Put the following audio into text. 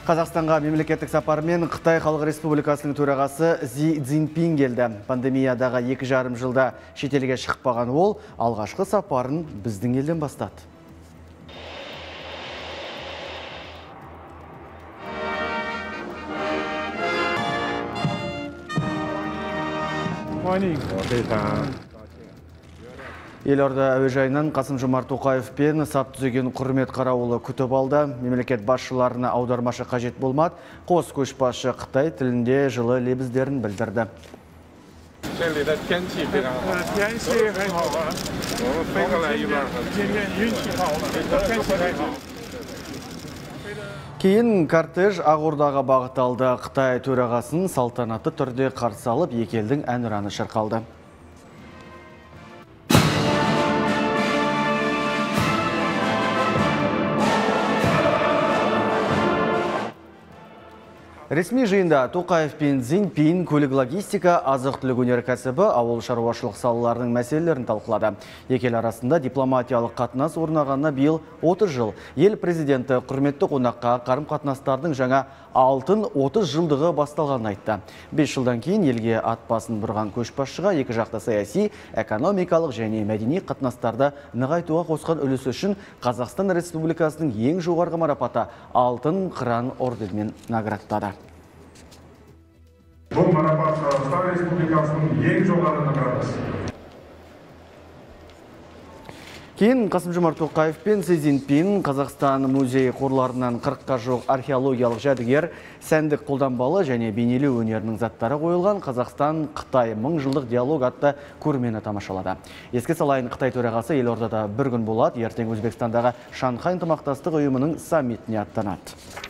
Қазақстанға мемлекеттік сапармен Қытай Халық Республикасының төрағасы Зи Цзиньпин келді. Пандемиядағы екі жарым жылда шетелге шықпаған ол алғашқы сапарын біздің елден бастады елорда әуежайынан қасым жомарт тоқаев пен сап түзеген құрмет қарауылы күтіп алды мемлекет басшыларына аудармашы қажет болмады қос көшбасшы қытай тілінде жылы лебіздерін білдірді Кейін кортеж Ағордаға бағыт алды. Қытай төрағасын салтанатты түрде қарсы алып, екелдің әнұраны шырқалды. Ресми жиында Тоқаев пен Цзиньпин көлік логистика, азық-түлік өнеркәсібі, ауыл шаруашылық салаларының мәселелерін талқылады. Екі ел арасында дипломатиялық қатынас орнағанына биыл 30 жыл. Ел президенті құрметті қонаққа қарым-қатынастардың жаңа алтын 30 жылдығы басталғанын айтты. 5 жылдан кейін елге ат басын бұрған көшбасшыға екі жақты саяси, экономикалық және мәдени қатынастарды нығайтуға қосқан үлесі үшін Қазақстан Республикасының ең жоғарғы марапаты алтын қыран орденімен наградтады. Бұл марапат қазақстан республикасының ең жоғары наградасы Кейін Қасым Жомарт Тоқаев пен Си Цзиньпин Қазақстан музей қорларынан 40-қа жоқ археологиялық жәдігер, сәндік қолданбалы және бейнелеу өнерінің заттары қойылған Қазақстан-Қытай мың жылдық диалог атты көрмені тамашалады. Еске салайын Қытай төрағасы елордада бір күн болады, ертең Өзбекстандағы Шанхай ынтымақтастық ұйымының саммитіне аттанады.